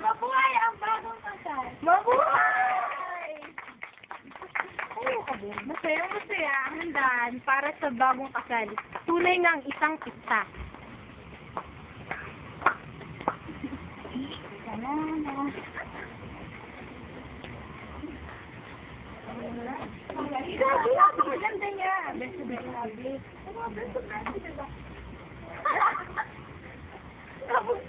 Mabuhay ang bagong kasal. Mabuhay! Din. Masaya, ang handaan para sa bagong kasal. Tunay ngang isang isa. Grabe, napakaganda niya. Beso, beso, grabe. Beso, beso, diba? Tapos, ito Vamos,